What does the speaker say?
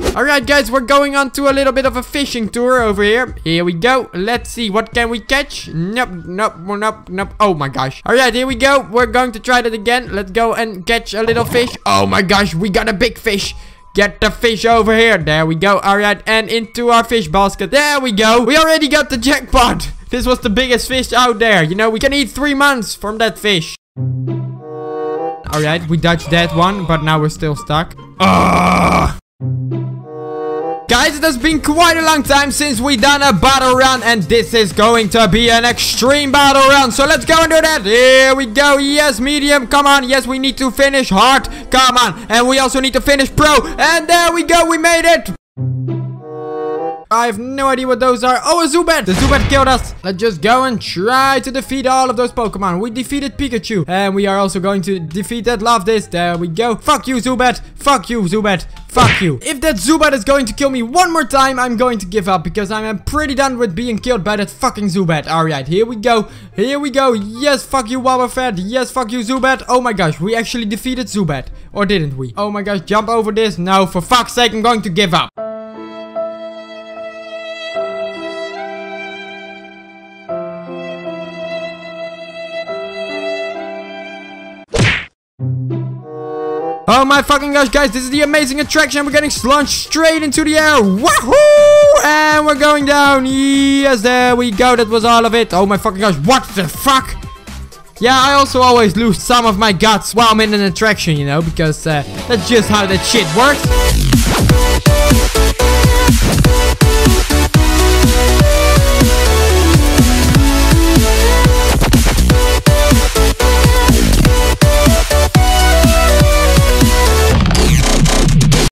Alright, guys, we're going on to a little bit of a fishing tour over here. Here we go. Let's see, what can we catch? Nope, nope, nope, nope. Oh my gosh. Alright, here we go. We're going to try that again. Let's go and catch a little fish. Oh my gosh, we got a big fish. Get the fish over here. There we go. Alright, and into our fish basket. There we go. We already got the jackpot. This was the biggest fish out there. You know, we can eat three months from that fish. Alright, we dodged that one, but now we're still stuck. Ugh. It has been quite a long time since we done a battle run and this is going to be an extreme battle run. So let's go and do that. Here we go. Yes, medium. Come on. Yes, we need to finish hard. Come on. And we also need to finish pro. And there we go. We made it. I have no idea what those are. Oh, a Zubat! The Zubat killed us. Let's just go and try to defeat all of those Pokemon. We defeated Pikachu. And we are also going to defeat that Loftis. There we go. Fuck you, Zubat. Fuck you, Zubat. Fuck you. If that Zubat is going to kill me one more time, I'm going to give up. Because I'm pretty done with being killed by that fucking Zubat. Alright, here we go. Here we go. Yes, fuck you, Wobbuffet. Yes, fuck you, Zubat. Oh my gosh, we actually defeated Zubat. Or didn't we? Oh my gosh, jump over this. No, for fuck's sake, I'm going to give up. Oh my fucking gosh, guys, this is the amazing attraction. We're getting launched straight into the air. Wahoo! And we're going down. Yes, there we go. That was all of it. Oh my fucking gosh, what the fuck? Yeah, I also always lose some of my guts while I'm in an attraction, you know, because uh, that's just how that shit works.